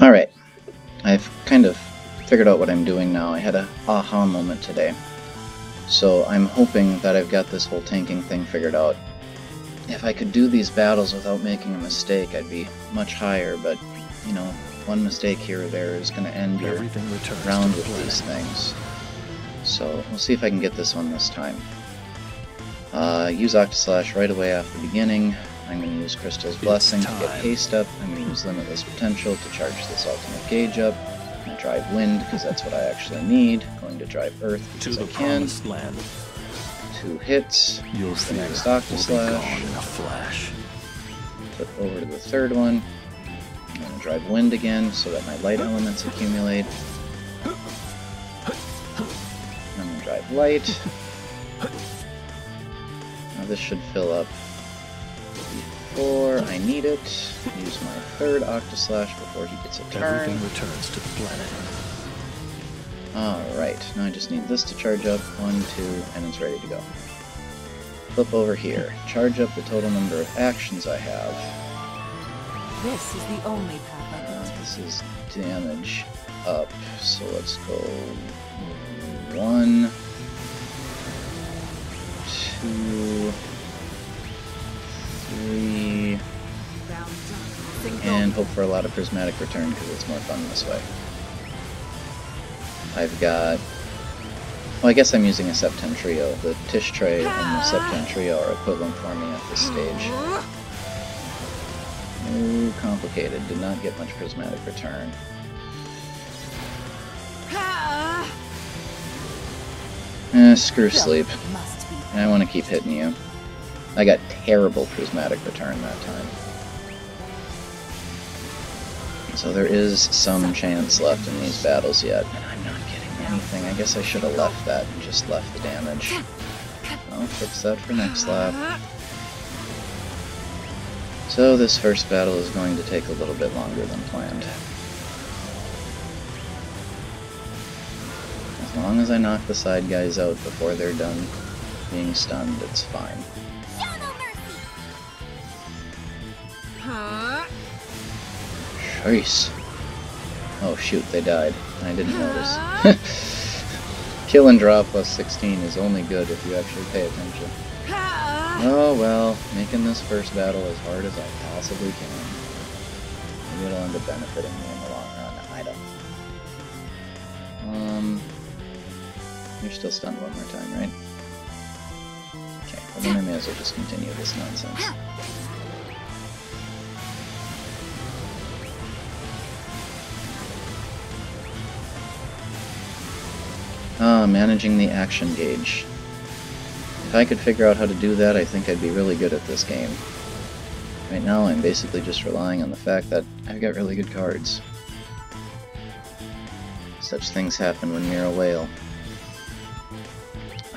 Alright. I've kind of figured out what I'm doing now. I had a aha moment today. So I'm hoping that I've got this whole tanking thing figured out. If I could do these battles without making a mistake, I'd be much higher, but, you know, one mistake here or there is going to end your round with these things. So we'll see if I can get this one this time. Uh, use Octaslash right away after the beginning. I'm going to use Crystal's Blessing to get haste up. I'm going to use Limitless Potential to charge this ultimate gauge up. I'm going to drive Wind because that's what I actually need. Going to drive Earth because to I can. Land. Two hits. Your use the next Octaslash. Flip over to the third one. I'm going to drive Wind again so that my light elements accumulate. I'm going to drive Light. Now this should fill up before I need it. Use my third Octaslash before he gets a turn. Everything returns to the planet. Alright, now I just need this to charge up. One, two, and it's ready to go. Flip over here. Charge up the total number of actions I have. This is the only path I Uh, this is damage up, so let's go one, two, three, and hope for a lot of prismatic return because it's more fun this way. I've got. Well, I guess I'm using a Septentrio. The Tish Tray and the Septentrio are equivalent for me at this stage. Ooh, complicated. Did not get much prismatic return. Eh, screw sleep. I want to keep hitting you. I got terrible prismatic return that time. So there is some chance left in these battles yet, and I'm not getting anything. I guess I should have left that and just left the damage. I'll fix that for next lap. So this first battle is going to take a little bit longer than planned. As long as I knock the side guys out before they're done being stunned, it's fine. Jeez. Oh shoot, they died. I didn't notice. Kill and draw plus 16 is only good if you actually pay attention. Oh well, making this first battle as hard as I possibly can. Maybe it'll end up benefiting me in the long run. I don't know. Um, you're still stunned one more time, right? Okay, well then I may as well just continue this nonsense. Ah, managing the action gauge. If I could figure out how to do that, I think I'd be really good at this game. Right now, I'm basically just relying on the fact that I've got really good cards. Such things happen when you're a whale.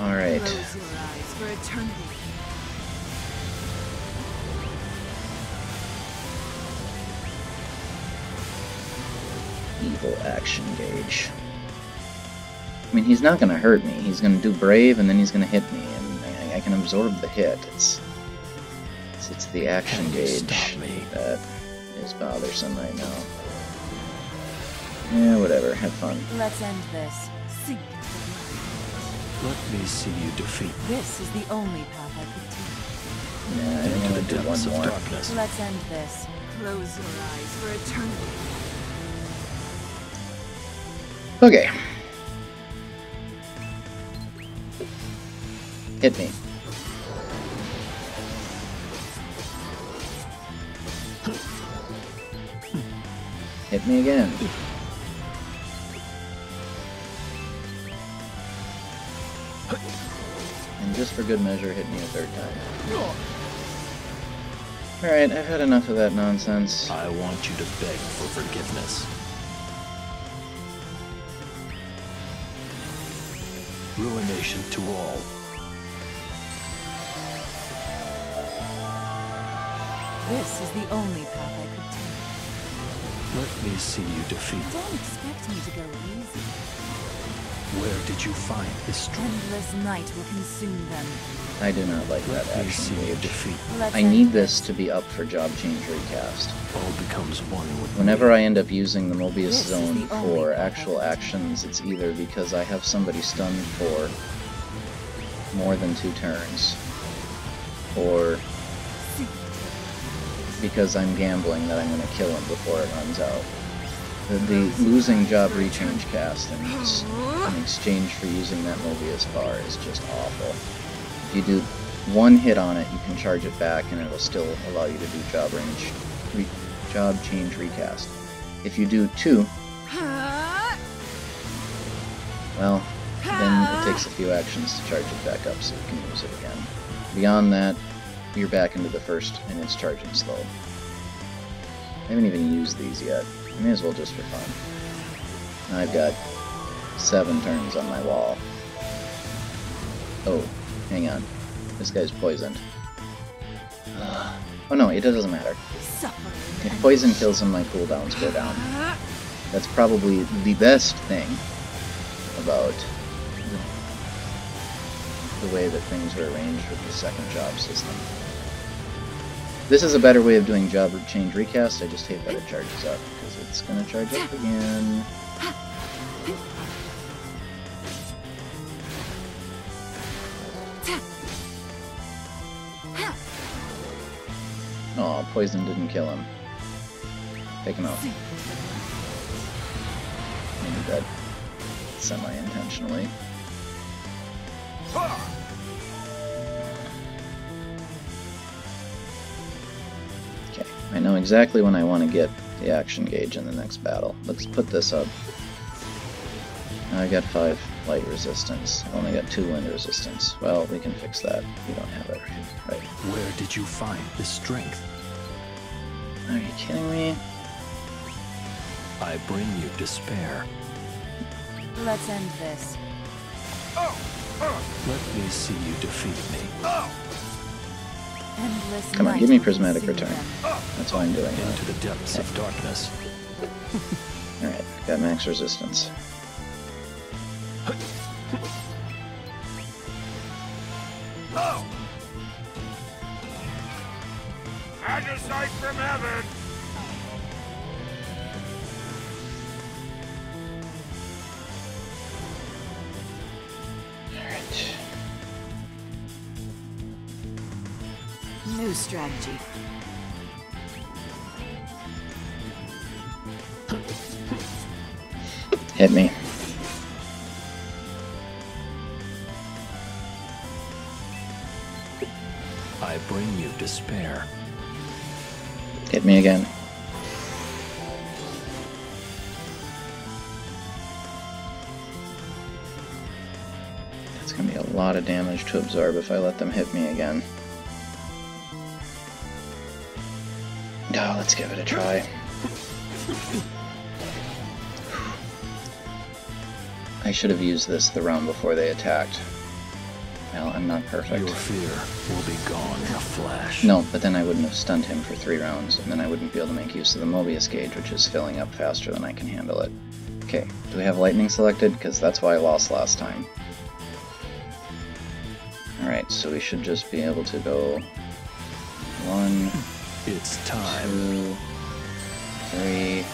Alright. Close your eyes for eternity. Evil action gauge. I mean, he's not going to hurt me. He's going to do brave, and then he's going to hit me, and I, I can absorb the hit. It's, it's it's the action Can gauge that is bothersome right now. Yeah, whatever. Have fun. Let's end this. Sink into. Let me see you defeat This is the only path I could take. Yeah, I into want the to do one depths of more. darkness. Let's end this. Close your eyes for eternity. Okay. Hit me. Hit me again. And just for good measure, hit me a third time. Alright, I've had enough of that nonsense. I want you to beg for forgiveness. Ruination to all. This is the only path I could take. Let me see you defeat. Don't expect me to go easy. Where did you find this strength? Endless night will consume them. I do not like that Let me action see you defeat. I need this to be up for job change recast. All becomes one with Whenever me. I end up using the Mobius This zone the for actual I actions, it's either because I have somebody stunned for more than two turns, or Seek because I'm gambling that I'm going to kill him before it runs out. The, the losing job rechange cast in, in exchange for using that Mobius bar is just awful. If you do one hit on it, you can charge it back and it'll still allow you to do job range, re, job change recast. If you do two, well, then it takes a few actions to charge it back up so you can use it again. Beyond that, you're back into the first and it's charging slow. I haven't even used these yet. I may as well just for fun. I've got seven turns on my wall. Oh, hang on. This guy's poisoned. Ugh. oh no, it doesn't matter. If poison kills him, my cooldowns go down. That's probably the best thing about the way that things are arranged with the second job system. This is a better way of doing job change recast, I just hate that it charges up, because it's going to charge up again. Oh, poison didn't kill him. Take him out. Maybe dead. Semi-intentionally. I know exactly when I want to get the action gauge in the next battle. Let's put this up. I got 5 light resistance. I've only got 2 wind resistance. Well, we can fix that. We don't have it right. right. Where did you find this strength? Are you kidding me? I bring you despair. Let's end this. Oh! Let me see you defeat me. Endless Come on, give me prismatic return. them. That's why I'm doing Into that. the depths of darkness. Alright, got max resistance. Oh! Agicite from heaven! Alright. New strategy. Hit me. I bring you despair. Hit me again. That's gonna be a lot of damage to absorb if I let them hit me again. No, let's give it a try. I should have used this the round before they attacked. Well, I'm not perfect. Your fear will be gone in a flash. No, but then I wouldn't have stunned him for three rounds, and then I wouldn't be able to make use of the Mobius gauge, which is filling up faster than I can handle it. Okay, do we have lightning selected? Because that's why I lost last time. Alright, so we should just be able to go one, It's time. two, three,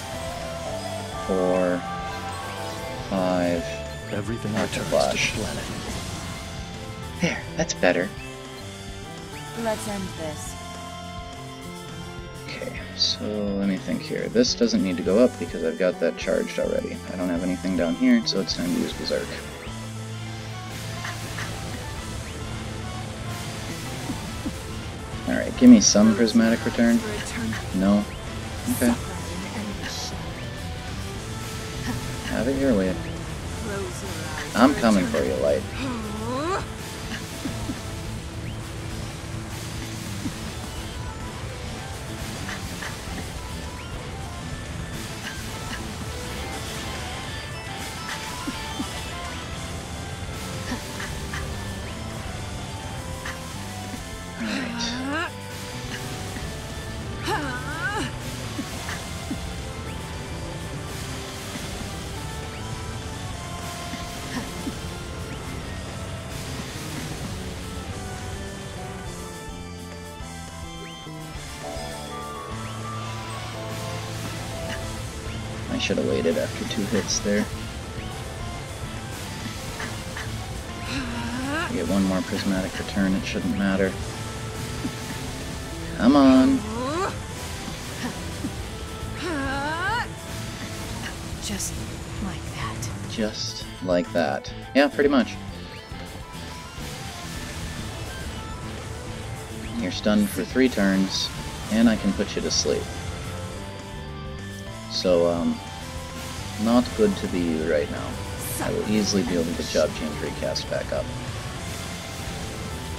four, five. Everything Not to returns to the planet. There, that's better. Let's end this. Okay, so let me think here. This doesn't need to go up because I've got that charged already. I don't have anything down here, so it's time to use Berserk. Alright, give me some prismatic return. No? Okay, have it your way. I'm coming should have waited after two hits there. I get one more prismatic return, it shouldn't matter. Come on. Just like that. Just like that. Yeah, pretty much. You're stunned for three turns, and I can put you to sleep. So, um, not good to be you right now. I will easily be able to get Job Change recast back up.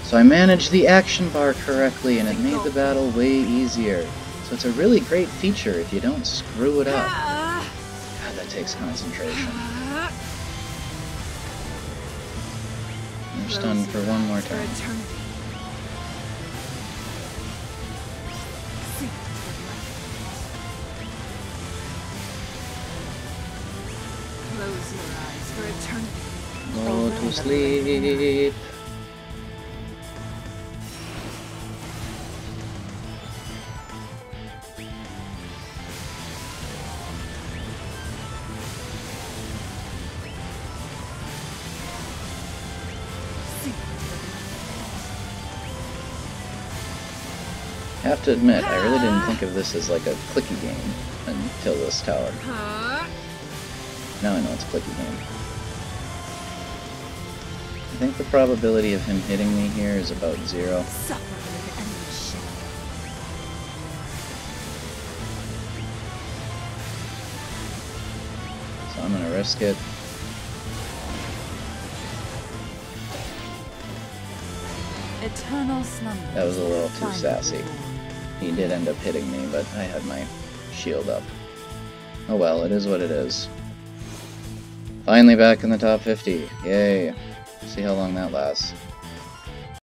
So I managed the action bar correctly, and it made the battle way easier. So it's a really great feature if you don't screw it up. God, that takes concentration. You're stunned for one more turn. Go to sleep. The Have to admit, I really didn't think of this as like a clicky game until this tower. Now I know it's clicky game. I think the probability of him hitting me here is about zero. Suffer under the enemy's shadow. So I'm gonna risk it. Eternal slumber. That was a little too sassy. He did end up hitting me, but I had my shield up. Oh well, it is what it is. Finally back in the top 50. Yay. See how long that lasts.